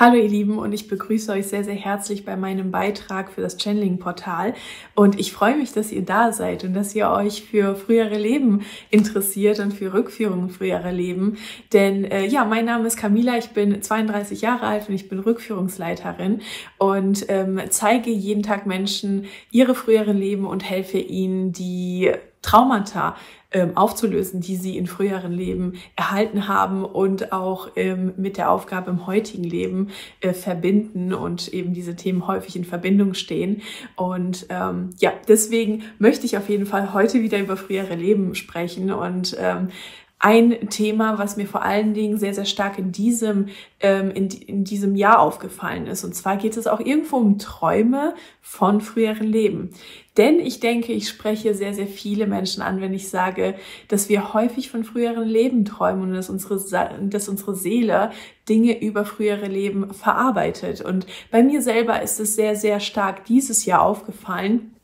Hallo ihr Lieben und ich begrüße euch sehr, sehr herzlich bei meinem Beitrag für das Channeling-Portal. Und ich freue mich, dass ihr da seid und dass ihr euch für frühere Leben interessiert und für Rückführungen früherer Leben, denn äh, ja, mein Name ist Camila, ich bin 32 Jahre alt und ich bin Rückführungsleiterin und ähm, zeige jeden Tag Menschen ihre frühere Leben und helfe ihnen, die Traumata ähm, aufzulösen, die sie in früheren Leben erhalten haben und auch ähm, mit der Aufgabe im heutigen Leben äh, verbinden und eben diese Themen häufig in Verbindung stehen. Und ähm, ja, deswegen möchte ich auf jeden Fall heute wieder über frühere Leben sprechen und ähm, ein Thema, was mir vor allen Dingen sehr, sehr stark in diesem, ähm, in, in diesem Jahr aufgefallen ist. Und zwar geht es auch irgendwo um Träume von früheren Leben. Denn ich denke, ich spreche sehr, sehr viele Menschen an, wenn ich sage, dass wir häufig von früheren Leben träumen und dass unsere, dass unsere Seele Dinge über frühere Leben verarbeitet. Und bei mir selber ist es sehr, sehr stark dieses Jahr aufgefallen,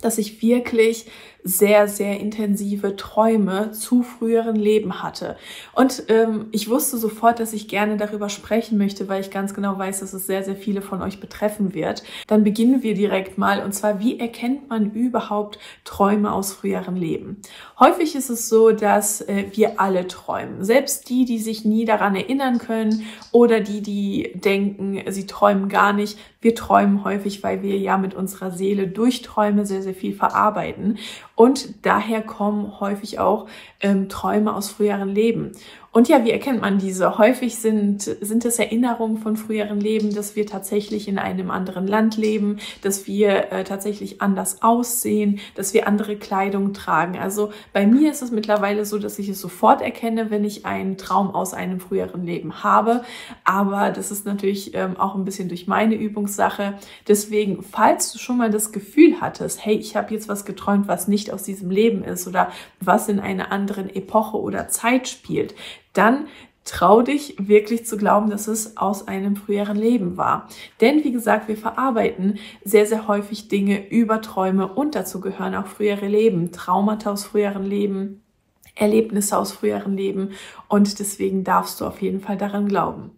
dass ich wirklich sehr, sehr intensive Träume zu früheren Leben hatte. Und ähm, ich wusste sofort, dass ich gerne darüber sprechen möchte, weil ich ganz genau weiß, dass es sehr, sehr viele von euch betreffen wird. Dann beginnen wir direkt mal. Und zwar, wie erkennt man überhaupt Träume aus früheren Leben? Häufig ist es so, dass äh, wir alle träumen. Selbst die, die sich nie daran erinnern können oder die, die denken, sie träumen gar nicht. Wir träumen häufig, weil wir ja mit unserer Seele durch Träume sehr, sehr viel verarbeiten. Und daher kommen häufig auch ähm, Träume aus früheren Leben. Und ja, wie erkennt man diese? Häufig sind, sind es Erinnerungen von früheren Leben, dass wir tatsächlich in einem anderen Land leben, dass wir äh, tatsächlich anders aussehen, dass wir andere Kleidung tragen. Also bei mir ist es mittlerweile so, dass ich es sofort erkenne, wenn ich einen Traum aus einem früheren Leben habe. Aber das ist natürlich ähm, auch ein bisschen durch meine Übungssache. Deswegen, falls du schon mal das Gefühl hattest, hey, ich habe jetzt was geträumt, was nicht aus diesem Leben ist oder was in einer anderen Epoche oder Zeit spielt, dann trau dich wirklich zu glauben, dass es aus einem früheren Leben war. Denn wie gesagt, wir verarbeiten sehr, sehr häufig Dinge über Träume und dazu gehören auch frühere Leben, Traumata aus früheren Leben, Erlebnisse aus früheren Leben und deswegen darfst du auf jeden Fall daran glauben.